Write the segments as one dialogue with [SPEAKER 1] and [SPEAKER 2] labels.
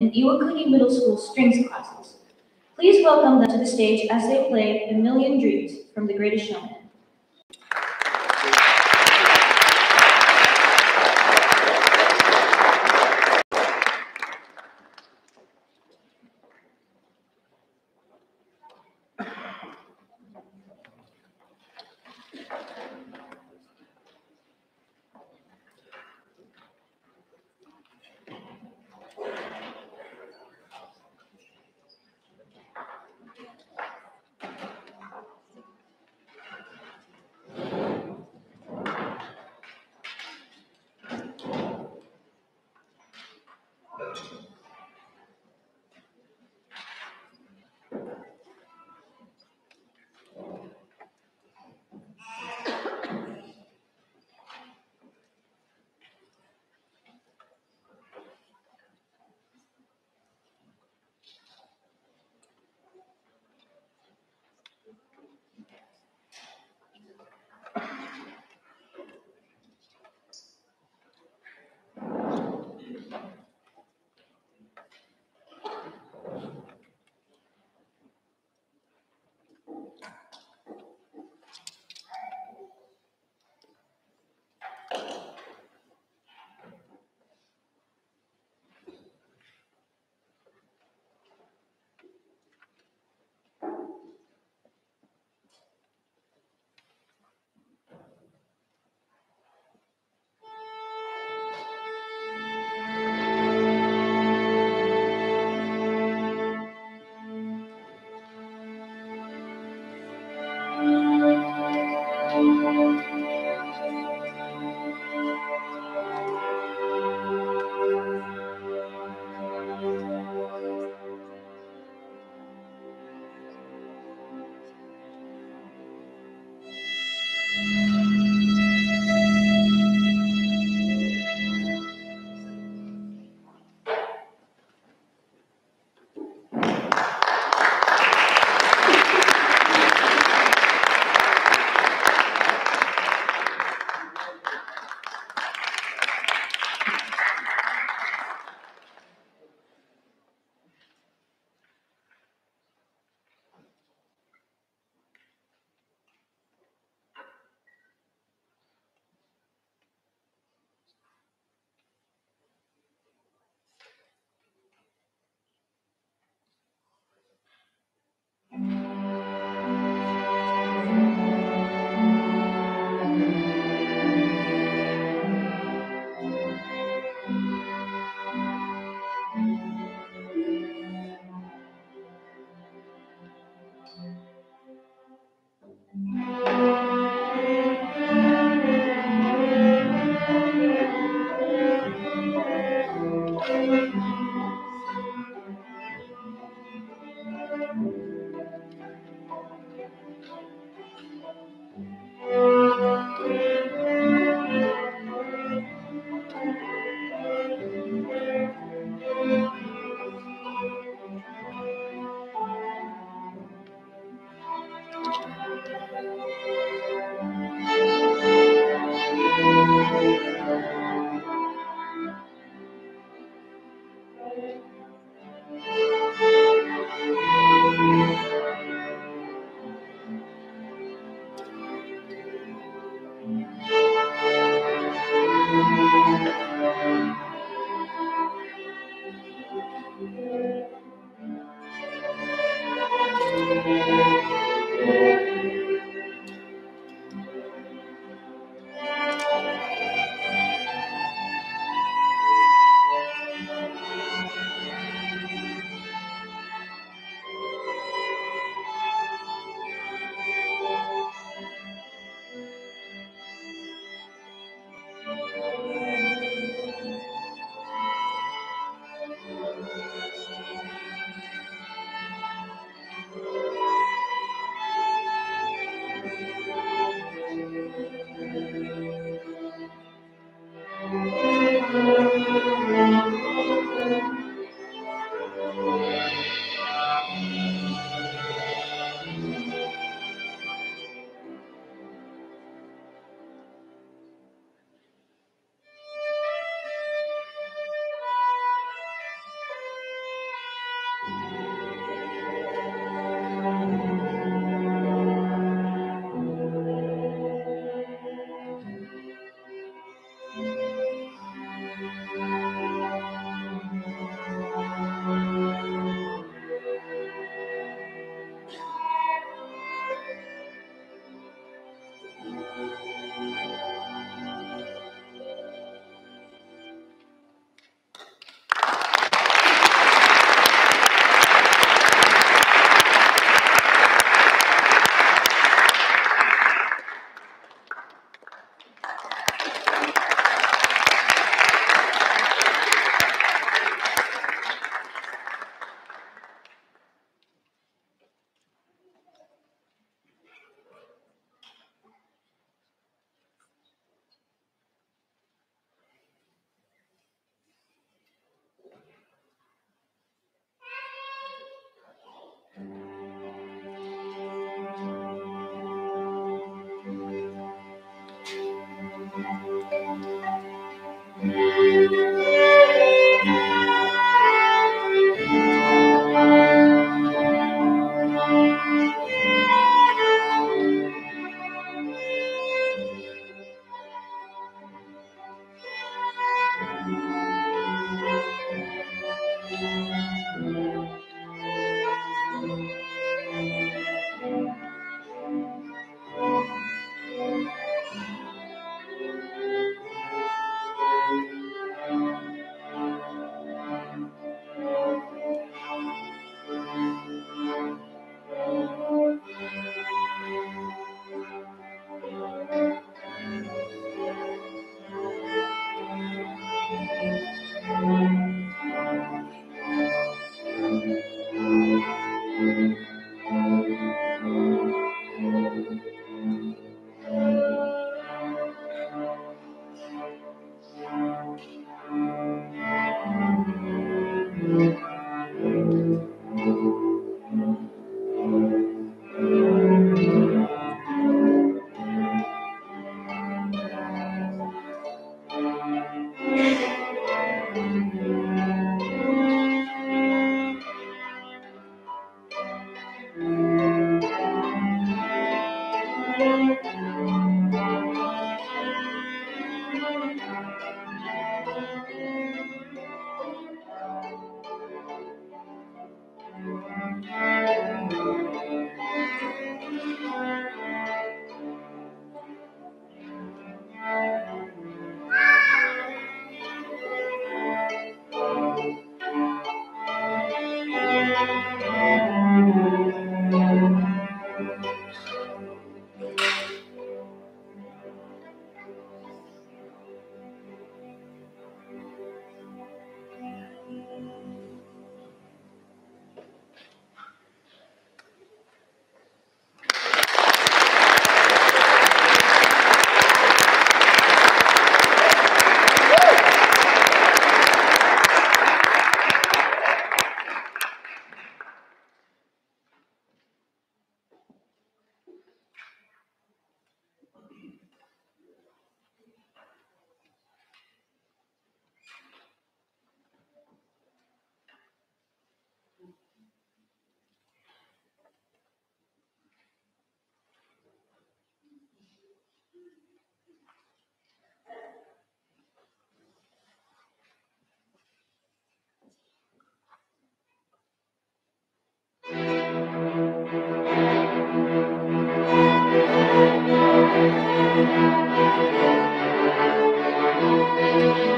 [SPEAKER 1] in Iwakuni Middle School strings classes. Please welcome them to the stage as they play A Million Dreams from The Greatest Showman. Thank you.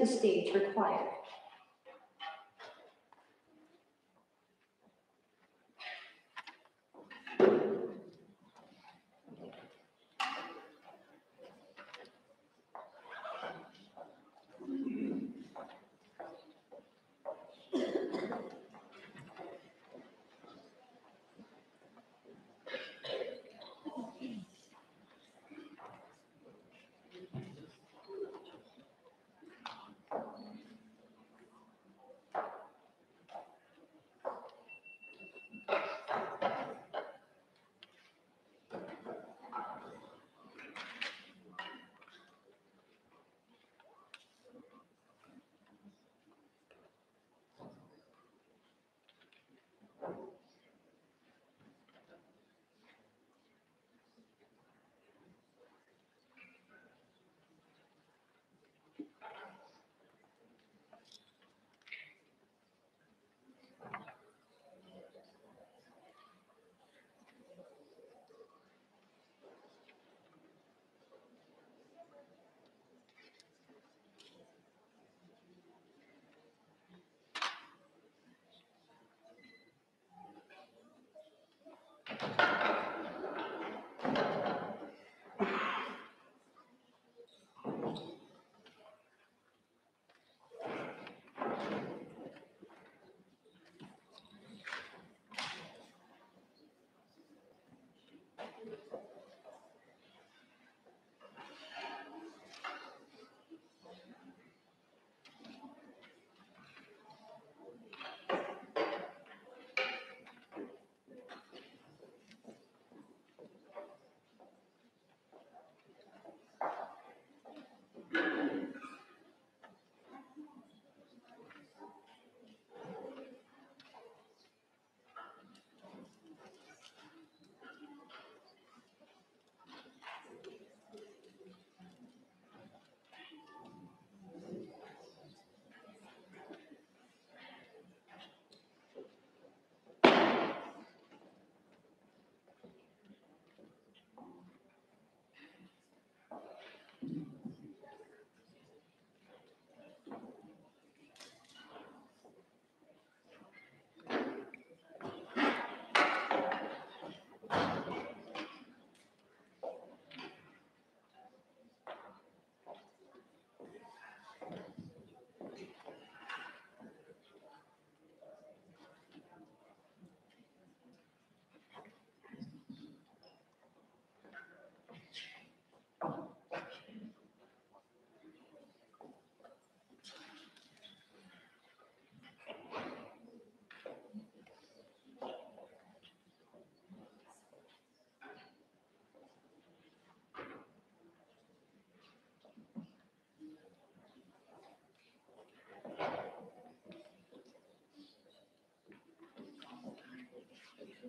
[SPEAKER 1] The stage for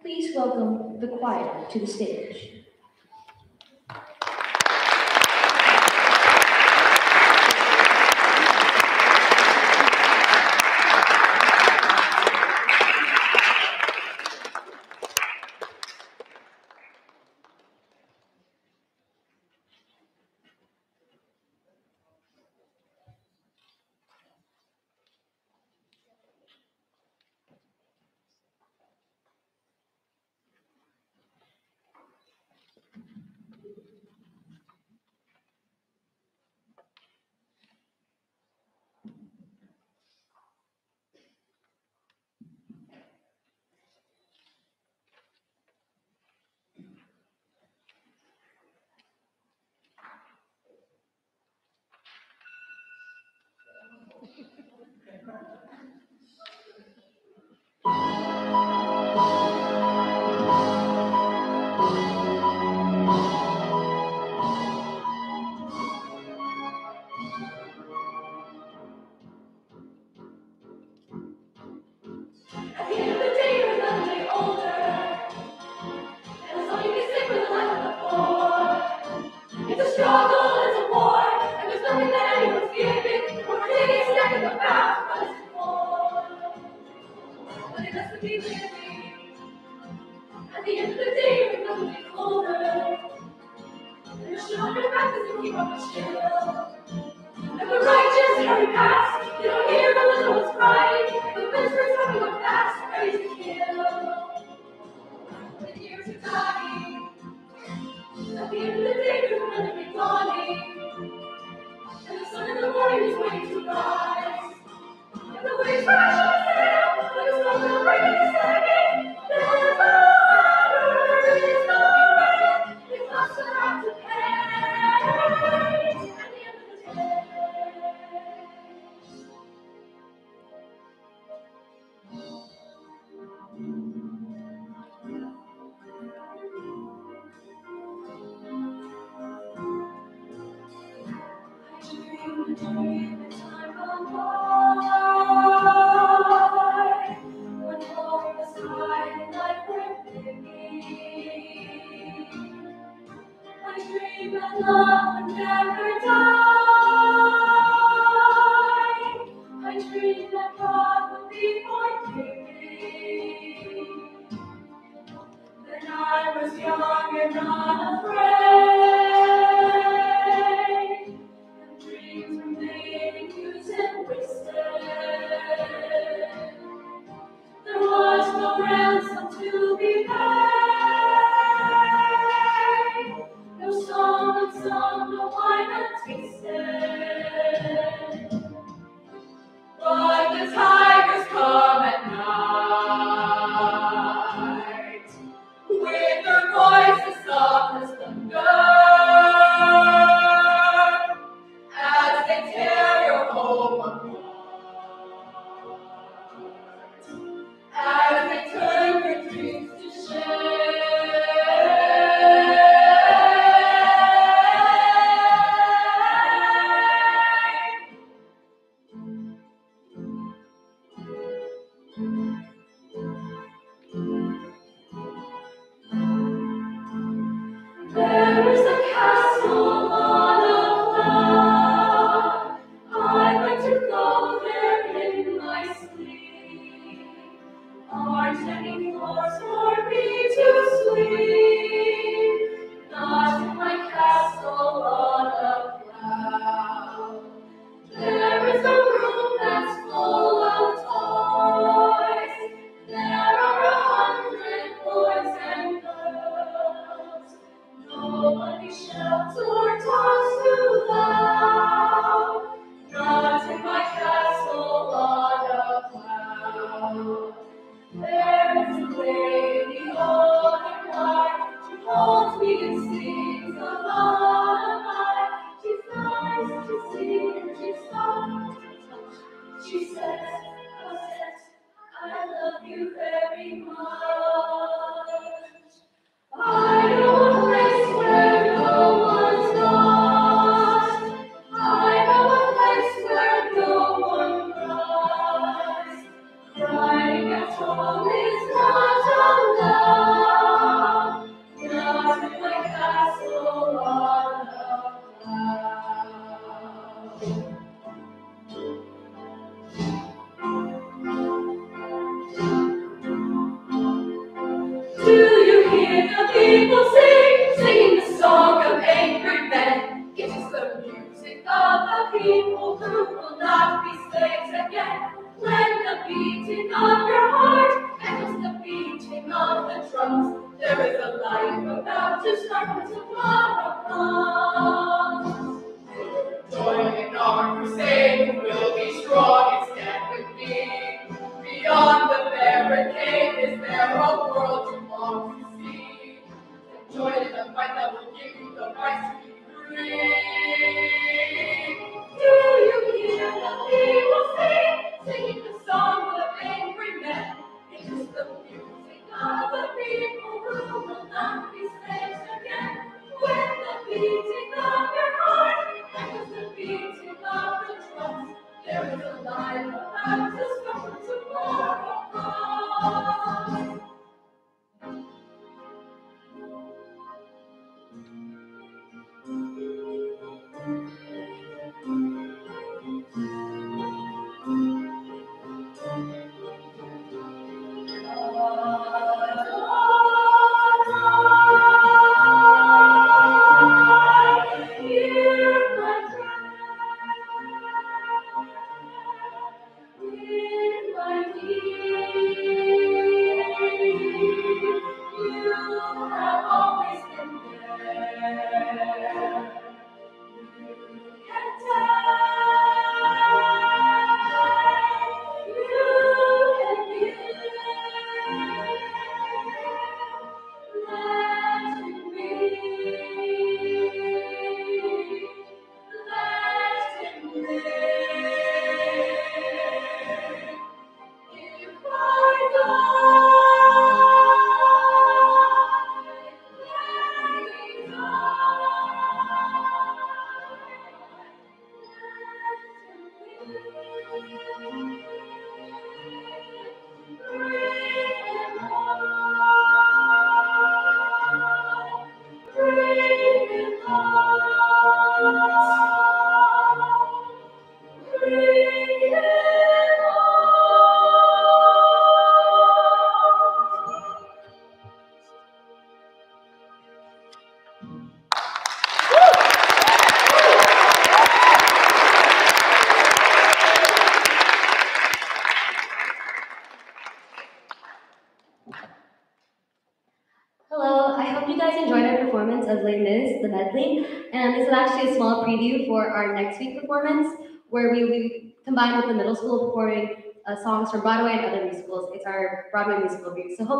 [SPEAKER 2] Please welcome the choir to the stage.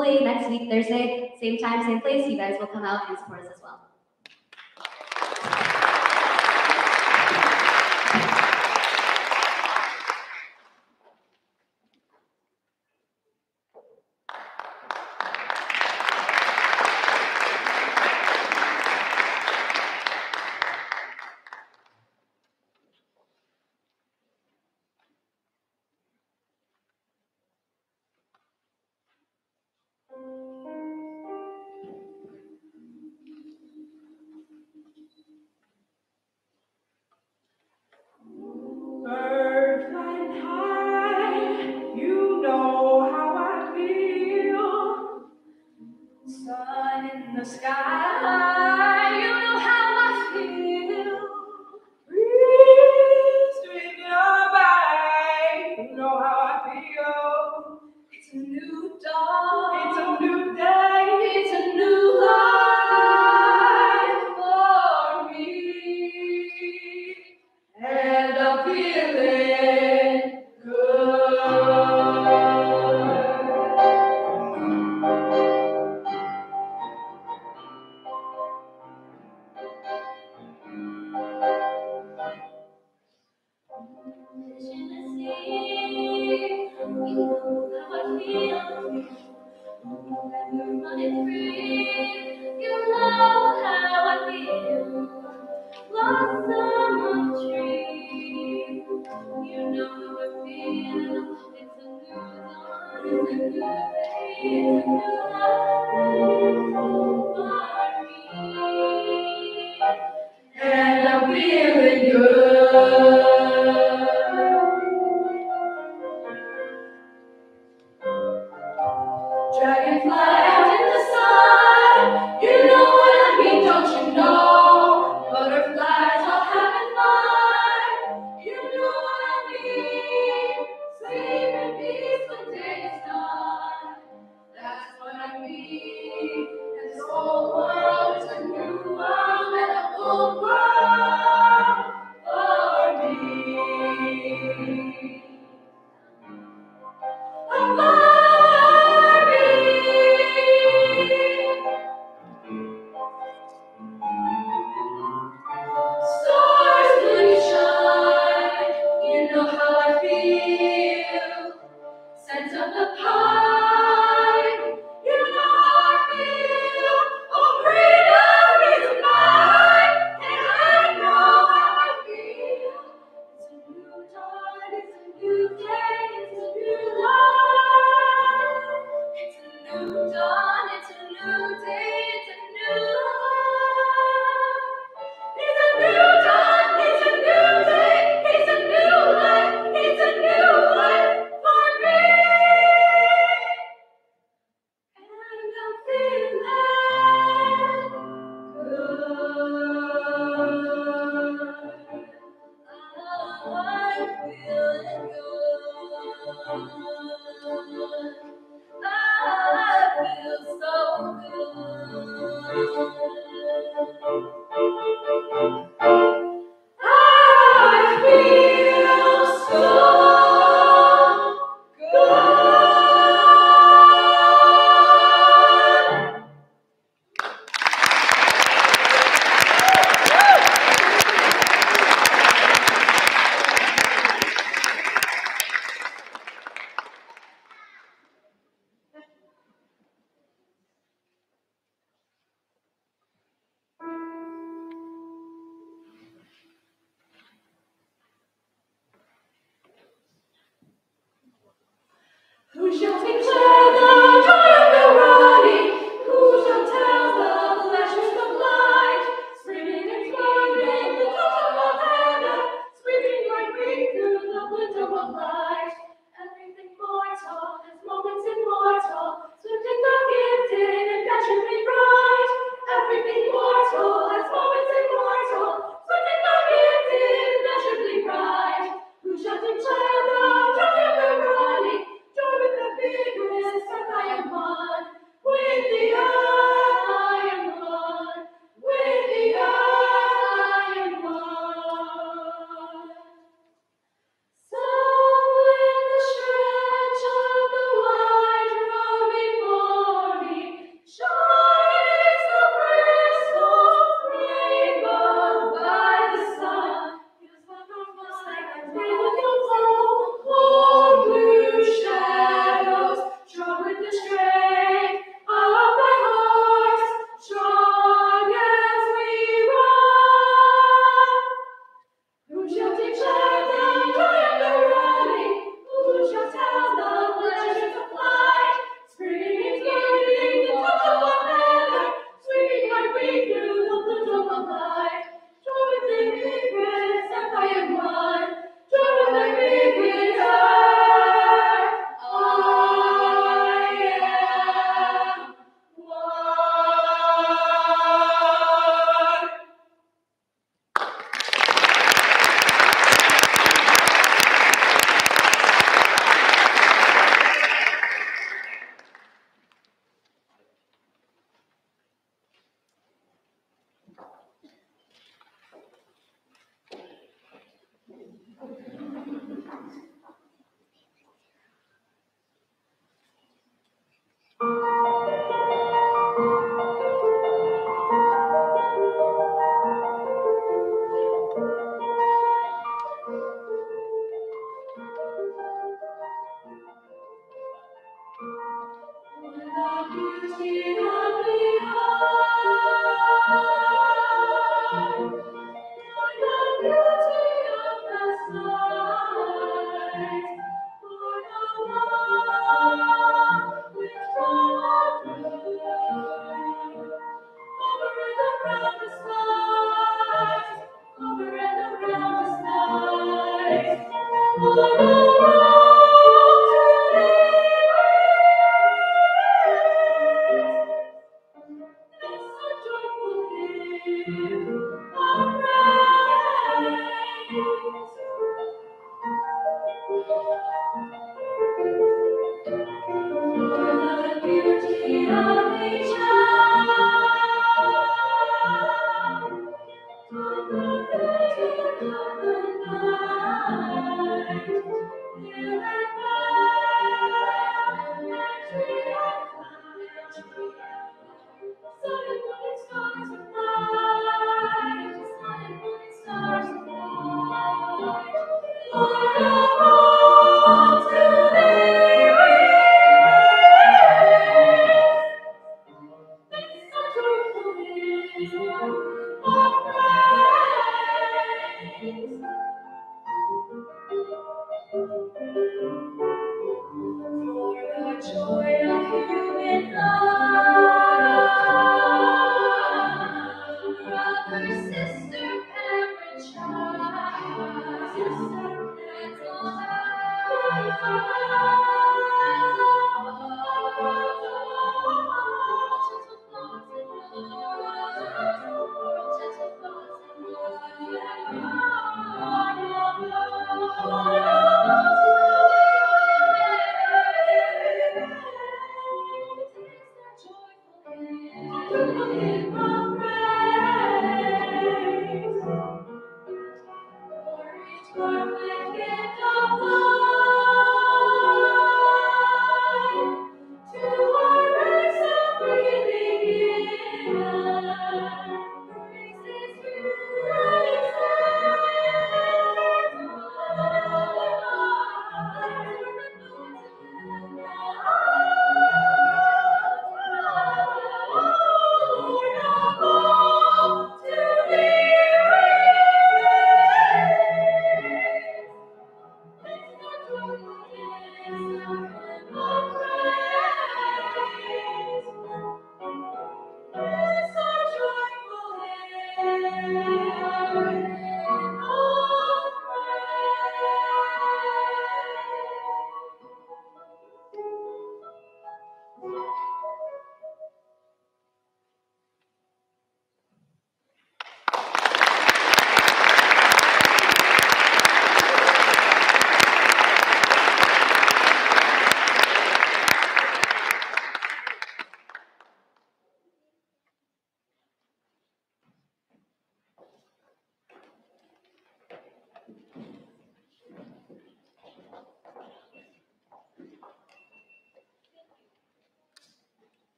[SPEAKER 2] hopefully next week, Thursday, same time, same place, you guys will come out and support us as well.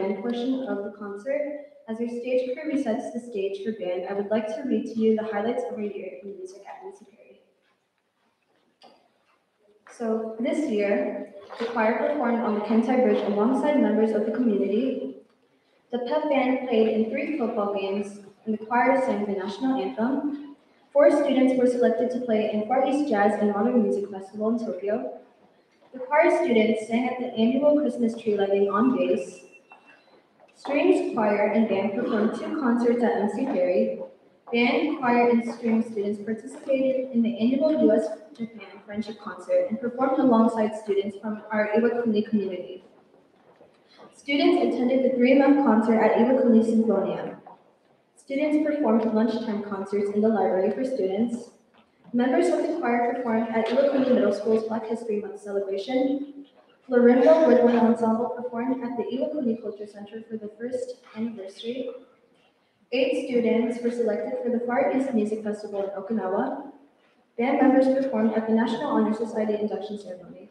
[SPEAKER 3] Band portion of the concert. As your stage crew resets the stage for band, I would like to read to you the highlights of our year in music at MC Perry. So this year, the choir performed on the Kintai Bridge alongside members of the community. The pep band played in three football games, and the choir sang the national anthem. Four students were selected to play in Far East Jazz and Modern Music Festival in Tokyo. The choir students sang at the annual Christmas tree lighting on base. Strings, choir, and band performed two concerts at MC Perry. Band, choir, and string students participated in the annual U.S.-Japan Friendship Concert and performed alongside students from our Iwakuni community. Students attended the three-month concert at Iwakuni Symphonia. Students performed lunchtime concerts in the library for students. Members of the choir performed at Iwakuni Middle School's Black History Month celebration. Florinda Woodwind Ensemble performed at the Iwakuni Culture Center for the first anniversary. Eight students were selected for the Far East Music Festival in Okinawa. Band members performed at the National Honor Society induction ceremony.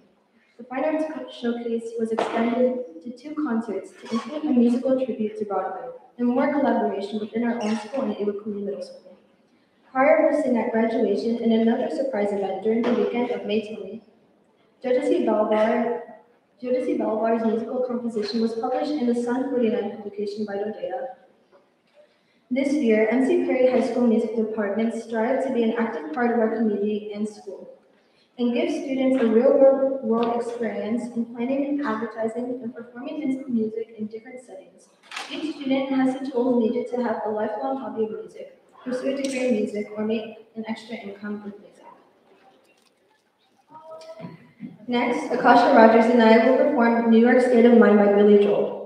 [SPEAKER 3] The Fine Arts Showcase was extended to two concerts to include a musical tribute to Broadway and more collaboration within our own school and Iwakuni Middle School. Choir will sing at graduation and another surprise event during the weekend of May 20. Jodeci Balbar, Jodeci Balbar's musical composition was published in the Sun 49 publication by DoDEA. This year, MC Perry High School Music Department strive to be an active part of our community and school and give students a real world, experience in planning, advertising, and performing musical music in different settings. Each student has the tools needed to have a lifelong hobby of music, pursue a degree in music, or make an extra income with music. Next, Akasha Rogers and I will perform New York State of Mind by Billy Joel.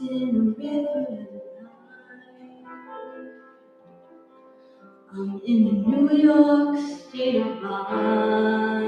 [SPEAKER 2] in a river I'm in a New York state of mind.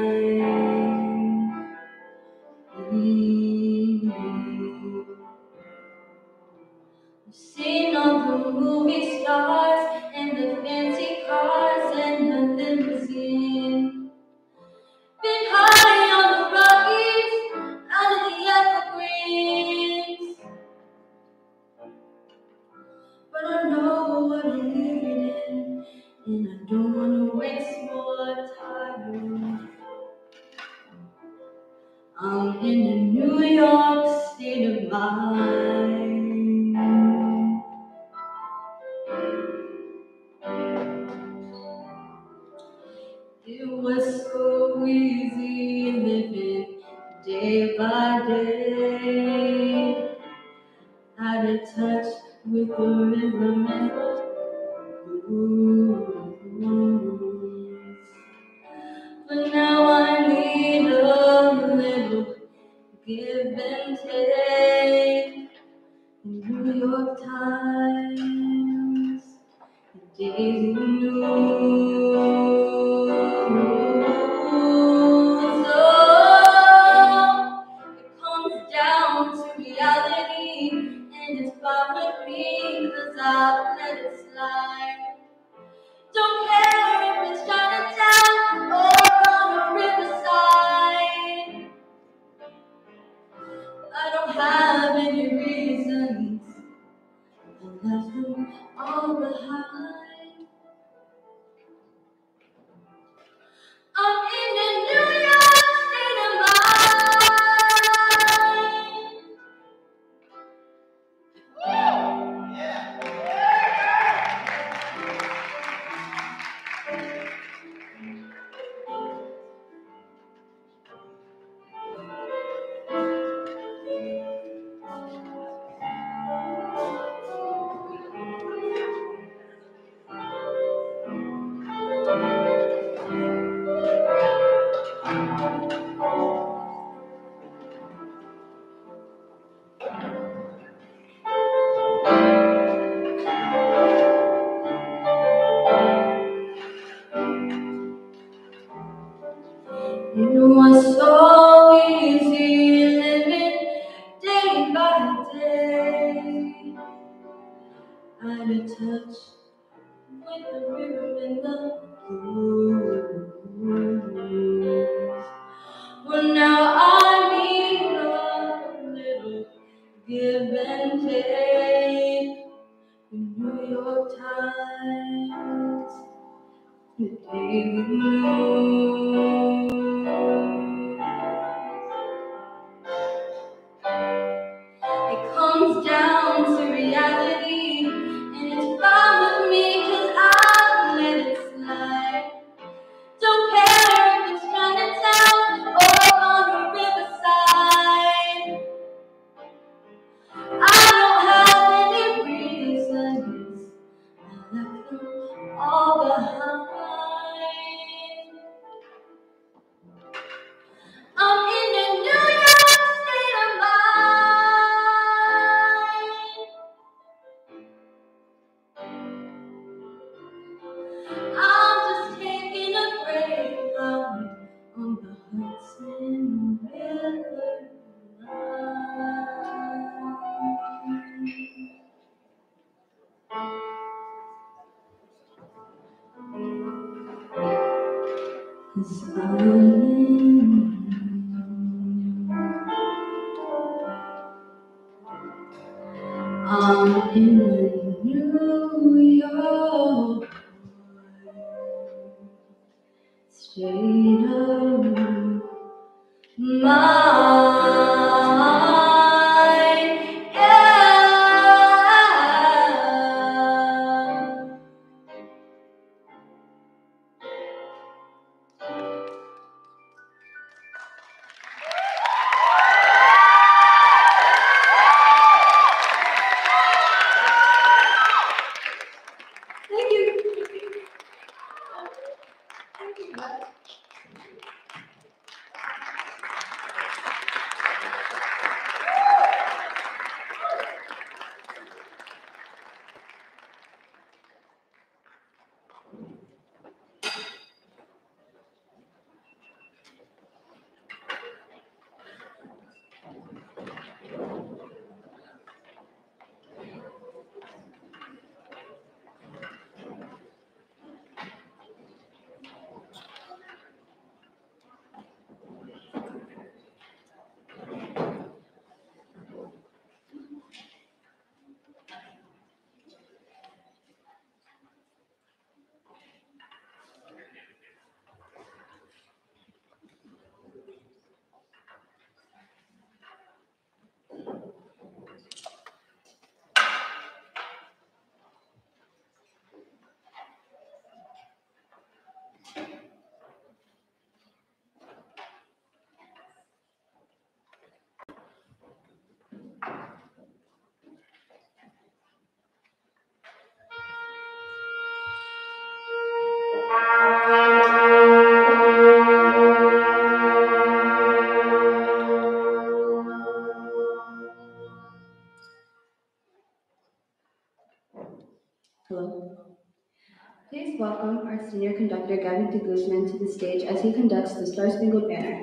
[SPEAKER 2] Please welcome our
[SPEAKER 3] senior conductor Gavin De Guzman to the stage as he conducts the Star Spangled Banner.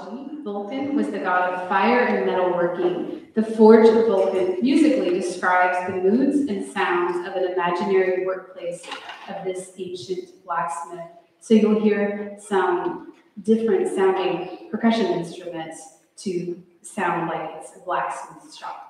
[SPEAKER 4] Mythology, Vulcan was the god of fire and metalworking. The Forge of Vulcan musically describes the moods and sounds of an imaginary workplace of this ancient blacksmith. So you'll hear some different sounding percussion instruments to sound like it's a blacksmith's shop.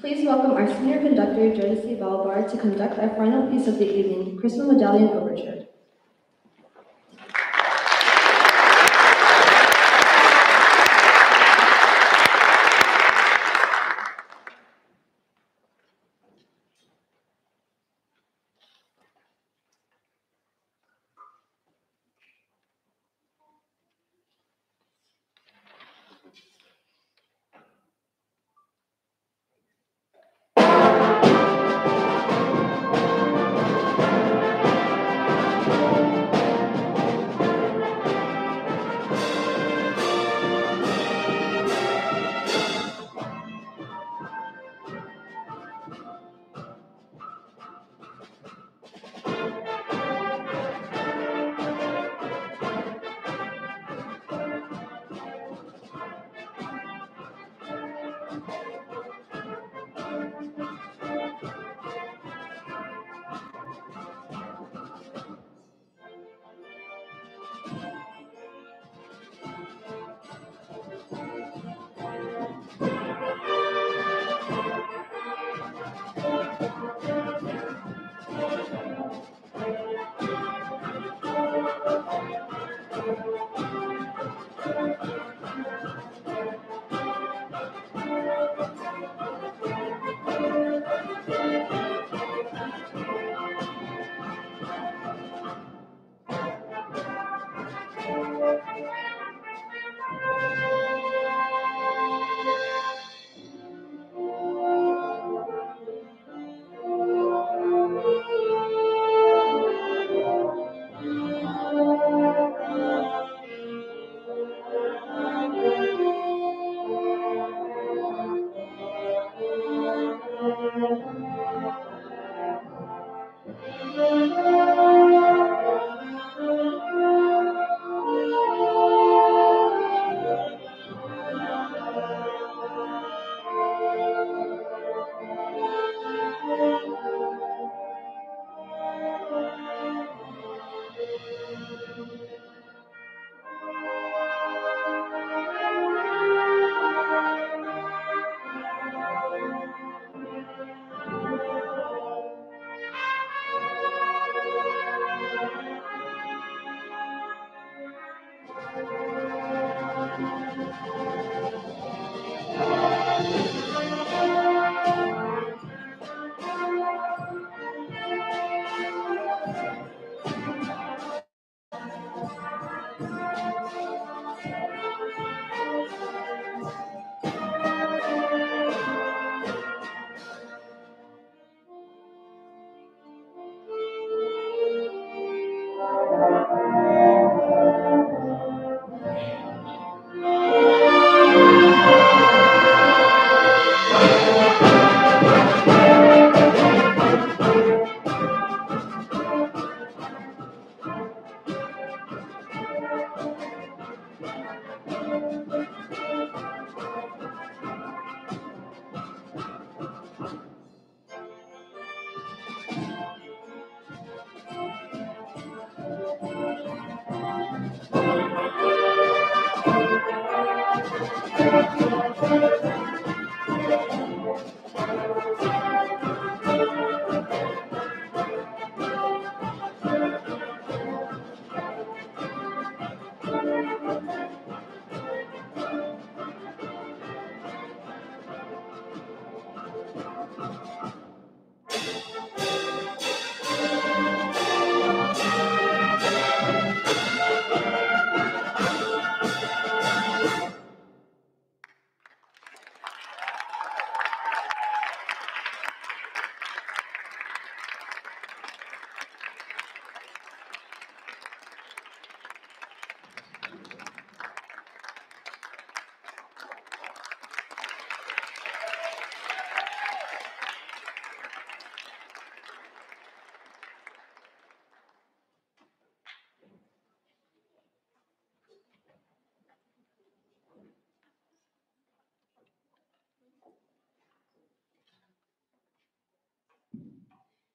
[SPEAKER 3] Please welcome our senior conductor, Jodeci Balbar, to conduct our final piece of the evening, Christmas Medallion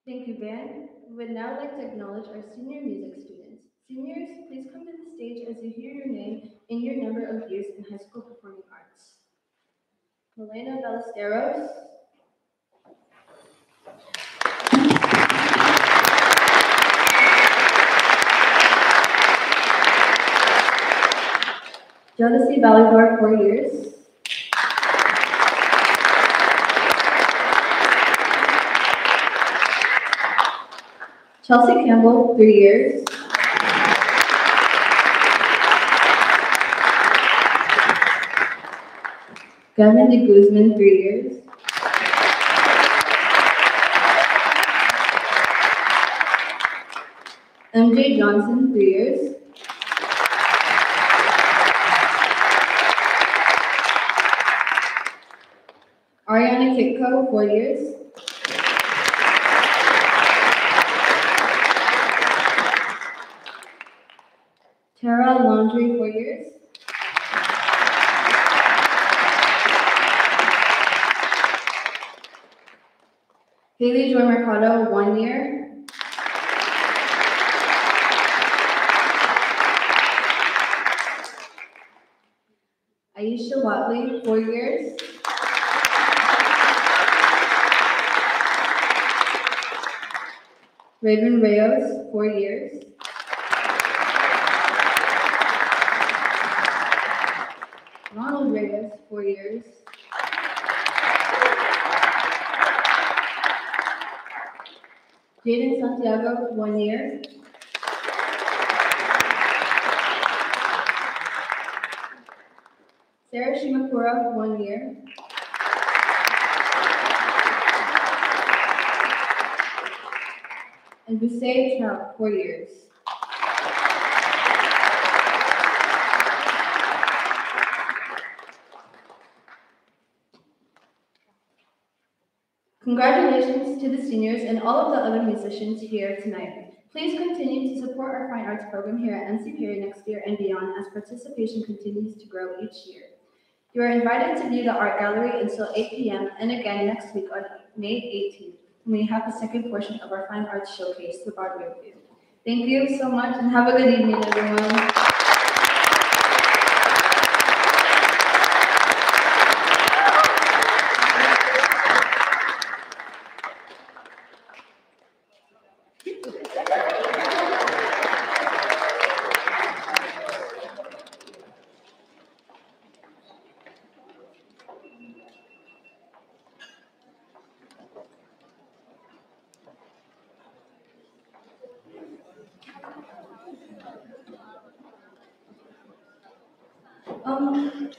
[SPEAKER 3] Thank you, Ben. We would now like to acknowledge our senior music students. Seniors, please come to the stage as you hear your name and your number of years in high school performing arts. Milena Ballesteros, Jonas C. Valley four years. Chelsea Campbell, three years. Gavin de Guzman, three years. MJ Johnson, three years. Ariana Kitco, four years. Tara Laundry, four years. Haley Joy Mercado, one year. Aisha Watley, four years. Raven Reyes, four years. Ronald Reyes, four years. Jaden Santiago, one year. Sarah Shimakura, one year. And Busay Trout, four years. Congratulations to the seniors and all of the other musicians here tonight. Please continue to support our fine arts program here at MC Perry next year and beyond as participation continues to grow each year. You are invited to view the art gallery until 8 p.m. and again next week on May 18th, when we have the second portion of our fine arts showcase, the Broadway Review. Thank you so much and have a good evening, everyone. Um,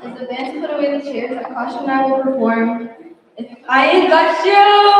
[SPEAKER 3] As the band put away the I will perform. If I Got You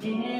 [SPEAKER 2] them.